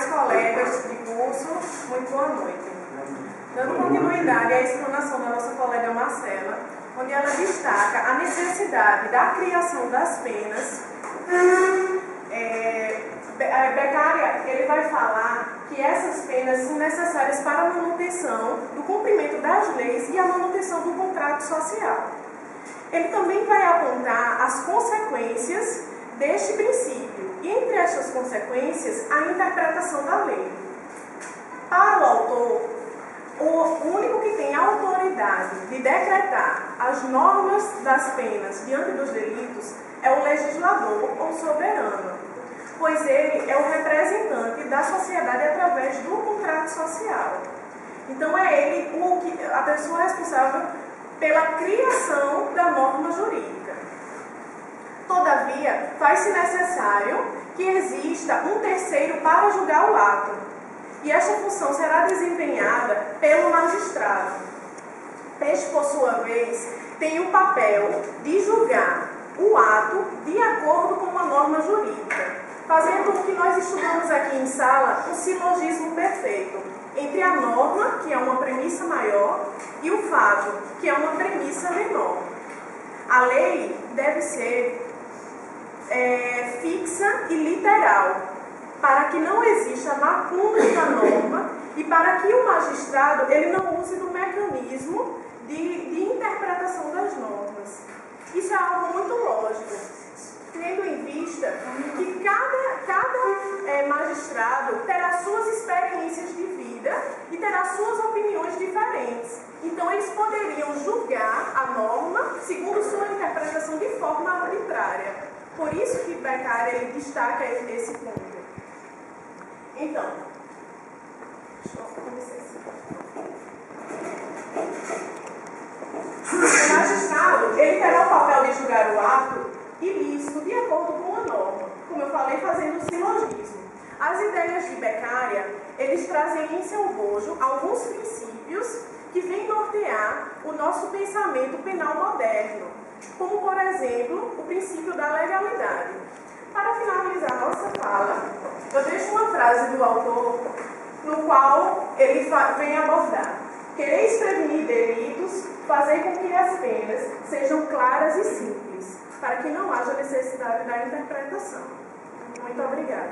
demais colegas de curso, muito boa noite. Dando continuidade à explanação da nossa colega Marcela, onde ela destaca a necessidade da criação das penas. É, Beccaria, ele vai falar que essas penas são necessárias para a manutenção do cumprimento das leis e a manutenção do contrato social. Ele também vai apontar as consequências deste princípio, e consequências, a interpretação da lei. Para o autor, o único que tem autoridade de decretar as normas das penas diante dos delitos é o legislador ou soberano, pois ele é o representante da sociedade através do contrato social. Então é ele o que, a pessoa responsável pela criação da norma jurídica. Todavia, faz-se necessário que exista um terceiro para julgar o ato, e esta função será desempenhada pelo magistrado. Este, por sua vez, tem o papel de julgar o ato de acordo com uma norma jurídica, fazendo o que nós estudamos aqui em sala, o silogismo perfeito entre a norma, que é uma premissa maior, e o fato, que é uma premissa menor. A lei deve ser é, fixa e literal, para que não exista lacunas da norma e para que o magistrado ele não use do mecanismo de, de interpretação das normas. Isso é algo muito lógico tendo em vista que cada, cada é, magistrado terá suas experiências de vida e terá suas opiniões diferentes. Então, eles poderiam julgar a norma segundo sua interpretação de forma arbitrária. Por isso que Beccaria ele destaca esse ponto. Então, o magistrado ele terá o papel de julgar o ato ilícito de acordo com a norma, como eu falei, fazendo silogismo. As ideias de Beccaria, eles trazem em seu bojo alguns princípios que vêm nortear o nosso pensamento penal moderno, como, por exemplo, o princípio da legalidade. Para finalizar nossa fala, eu deixo uma frase do autor no qual ele vem abordar. Quereis prevenir delitos, fazer com que as penas sejam claras e simples para que não haja necessidade da interpretação. Muito obrigada.